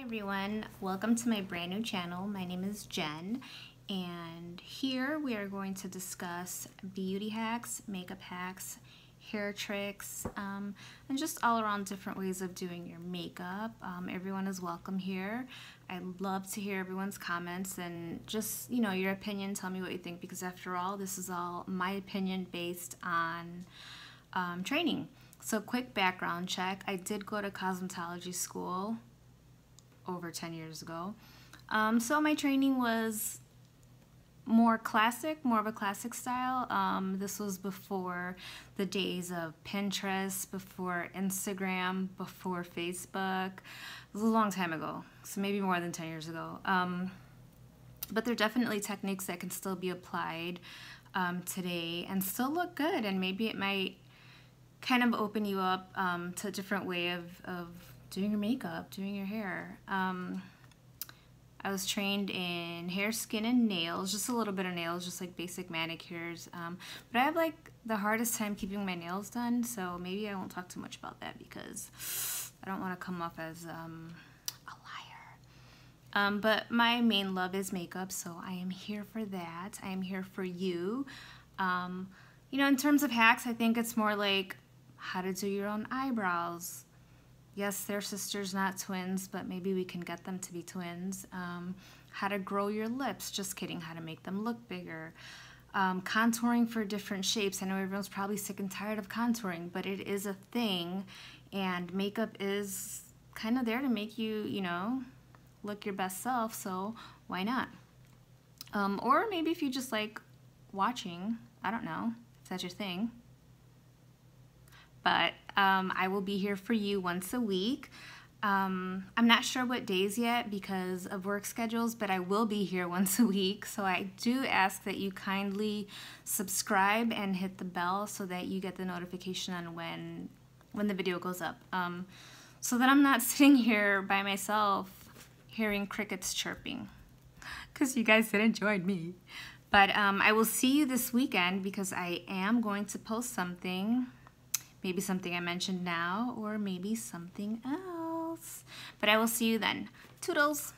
everyone, welcome to my brand new channel. My name is Jen and here we are going to discuss beauty hacks, makeup hacks, hair tricks, um, and just all around different ways of doing your makeup. Um, everyone is welcome here. I love to hear everyone's comments and just, you know, your opinion. Tell me what you think because after all, this is all my opinion based on um, training. So quick background check. I did go to cosmetology school over 10 years ago. Um, so my training was more classic, more of a classic style. Um, this was before the days of Pinterest, before Instagram, before Facebook. It was a long time ago, so maybe more than 10 years ago. Um, but there are definitely techniques that can still be applied um, today and still look good, and maybe it might kind of open you up um, to a different way of, of doing your makeup, doing your hair. Um, I was trained in hair, skin, and nails, just a little bit of nails, just like basic manicures. Um, but I have like the hardest time keeping my nails done, so maybe I won't talk too much about that because I don't want to come off as um, a liar. Um, but my main love is makeup, so I am here for that. I am here for you. Um, you know, in terms of hacks, I think it's more like how to do your own eyebrows, yes, they're sisters, not twins, but maybe we can get them to be twins. Um, how to grow your lips, just kidding, how to make them look bigger. Um, contouring for different shapes. I know everyone's probably sick and tired of contouring, but it is a thing, and makeup is kind of there to make you, you know, look your best self, so why not? Um, or maybe if you just like watching, I don't know, if that's your thing but um, I will be here for you once a week. Um, I'm not sure what days yet because of work schedules, but I will be here once a week. So I do ask that you kindly subscribe and hit the bell so that you get the notification on when when the video goes up. Um, so that I'm not sitting here by myself hearing crickets chirping because you guys didn't join me. But um, I will see you this weekend because I am going to post something Maybe something I mentioned now or maybe something else. But I will see you then. Toodles!